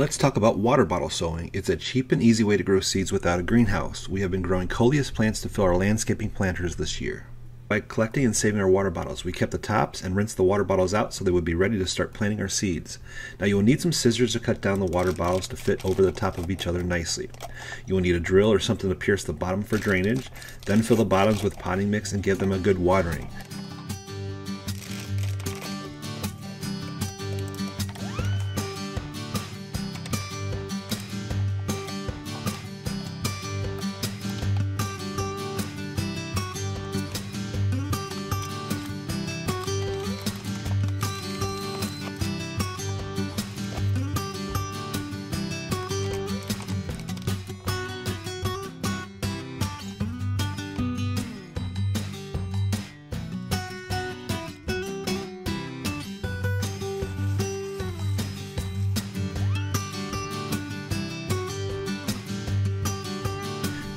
Let's talk about water bottle sowing. It's a cheap and easy way to grow seeds without a greenhouse. We have been growing coleus plants to fill our landscaping planters this year. By collecting and saving our water bottles, we kept the tops and rinsed the water bottles out so they would be ready to start planting our seeds. Now you will need some scissors to cut down the water bottles to fit over the top of each other nicely. You will need a drill or something to pierce the bottom for drainage, then fill the bottoms with potting mix and give them a good watering.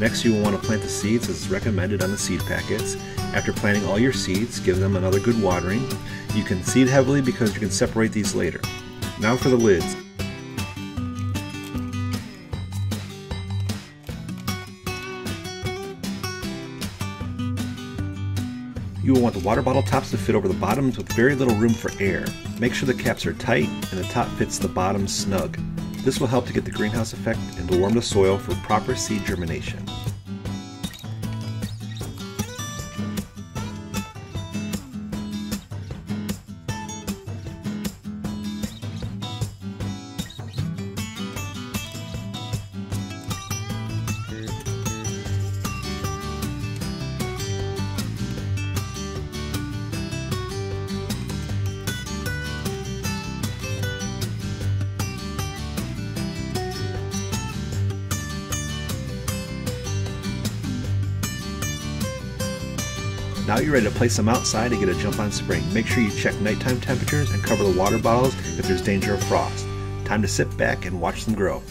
Next, you will want to plant the seeds as recommended on the seed packets. After planting all your seeds, give them another good watering. You can seed heavily because you can separate these later. Now for the lids. You will want the water bottle tops to fit over the bottoms with very little room for air. Make sure the caps are tight and the top fits the bottom snug. This will help to get the greenhouse effect and to warm the soil for proper seed germination. Now you're ready to place them outside to get a jump on spring. Make sure you check nighttime temperatures and cover the water bottles if there's danger of frost. Time to sit back and watch them grow.